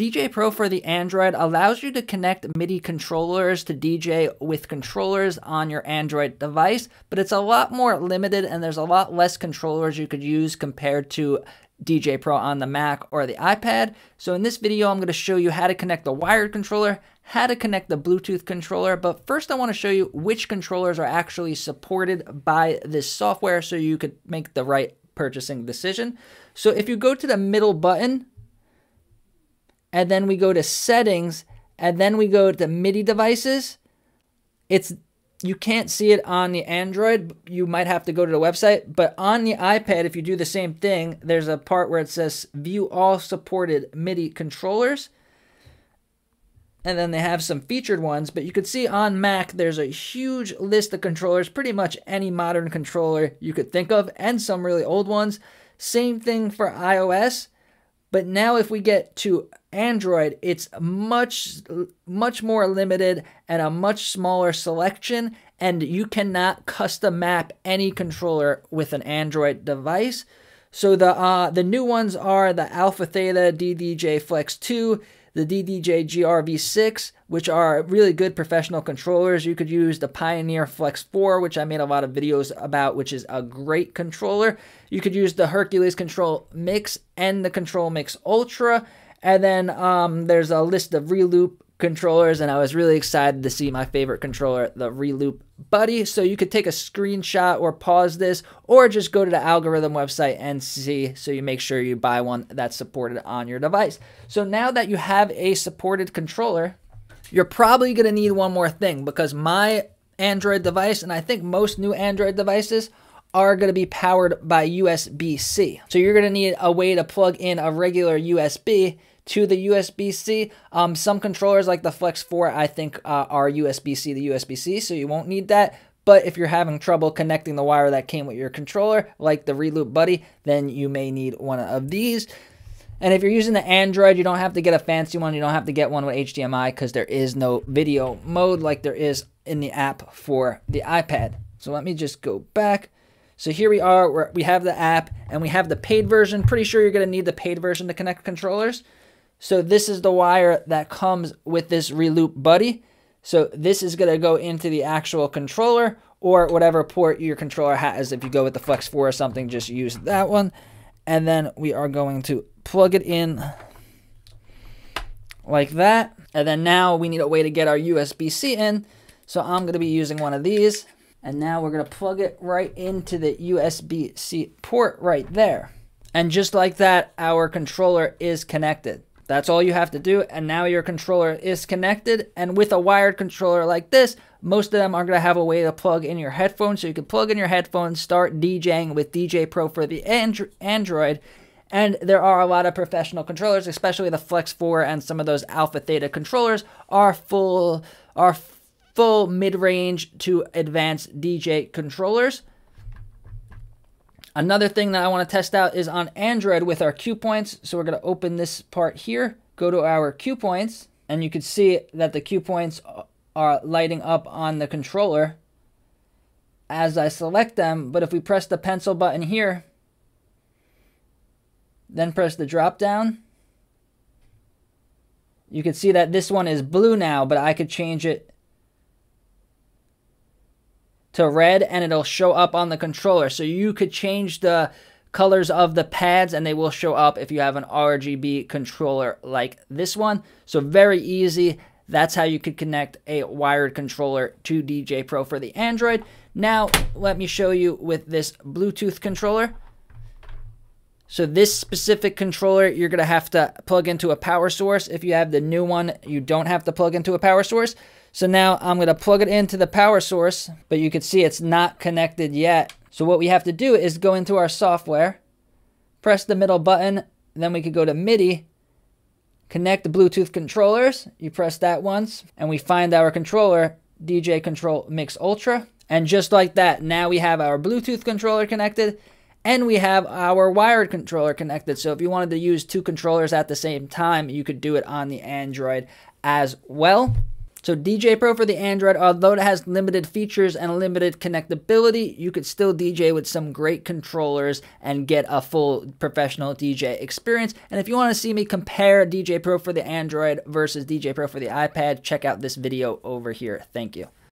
djay Pro for the Android allows you to connect MIDI controllers to DJ with controllers on your Android device, but it's a lot more limited and there's a lot less controllers you could use compared to djay Pro on the Mac or the iPad. So in this video, I'm going to show you how to connect the wired controller, how to connect the Bluetooth controller, but first I want to show you which controllers are actually supported by this software so you could make the right purchasing decision. So if you go to the middle button and then we go to settings, and then we go to MIDI devices. It's you can't see it on the Android. You might have to go to the website, but on the iPad, if you do the same thing, there's a part where it says view all supported MIDI controllers. And then they have some featured ones, but you could see on Mac, there's a huge list of controllers, pretty much any modern controller you could think of, and some really old ones. Same thing for iOS. But now if we get to Android, it's much much more limited and a much smaller selection and you cannot custom map any controller with an Android device. So the uh, the new ones are the Alpha Theta DDJ Flex 2, the DDJ GRV6, which are really good professional controllers. You could use the Pioneer Flex 4, which I made a lot of videos about, which is a great controller. You could use the Hercules Control Mix and the Control Mix Ultra. And then um, there's a list of Reloop controllers, and I was really excited to see my favorite controller, the Reloop Buddy. So you could take a screenshot or pause this, or just go to the Algoriddim website and see. So you make sure you buy one that's supported on your device. So now that you have a supported controller, you're probably to need one more thing because my Android device, and I think most new Android devices, are going to be powered by USB C. So you're going to need a way to plug in a regular USB to the USB-C. Um, some controllers like the Flex 4, I think, uh, are USB-C to USB-C, so you won't need that. But if you're having trouble connecting the wire that came with your controller, like the Reloop Buddy, then you may need one of these. And if you're using the Android, you don't have to get a fancy one. You don't have to get one with HDMI because there is no video mode like there is in the app for the iPad. So let me just go back. So here we are, we have the app and we have the paid version. Pretty sure you're going to need the paid version to connect controllers. So this is the wire that comes with this Reloop Buddy. So this is going to go into the actual controller or whatever port your controller has. If you go with the Flex 4 or something, just use that one. And then we are going to plug it in like that. And then now we need a way to get our USB-C in. So I'm going to be using one of these. And now we're going to plug it right into the USB-C port right there. And just like that, our controller is connected. That's all you have to do, and now your controller is connected. And with a wired controller like this, most of them are going to have a way to plug in your headphones. So you can plug in your headphones, start DJing with djay Pro for the Android. And there are a lot of professional controllers, especially the Flex 4 and some of those Alpha Theta controllers are full are full mid-range to advanced DJ controllers. Another thing that I want to test out is on Android with our cue points. So we're going to open this part here, go to our cue points, and you can see that the cue points are lighting up on the controller as I select them. But if we press the pencil button here, then press the drop down, you can see that this one is blue now, but I could change it to red and it'll show up on the controller. So you could change the colors of the pads and they will show up if you have an RGB controller like this one. So very easy. That's how you could connect a wired controller to djay Pro for the Android. Now, let me show you with this Bluetooth controller. So this specific controller, you're going to have to plug into a power source. If you have the new one, you don't have to plug into a power source. So now I'm going to plug it into the power source, but you can see it's not connected yet. So what we have to do is go into our software, press the middle button, then we could go to MIDI, connect the Bluetooth controllers. You press that once, and we find our controller, DJControl Mix Ultra. And just like that, now we have our Bluetooth controller connected, and we have our wired controller connected. So if you wanted to use two controllers at the same time, you could do it on the Android as well. So djay Pro for the Android, although it has limited features and limited connectability, you could still DJ with some great controllers and get a full professional DJ experience. And if you want to see me compare djay Pro for the Android versus djay Pro for the iPad, check out this video over here. Thank you.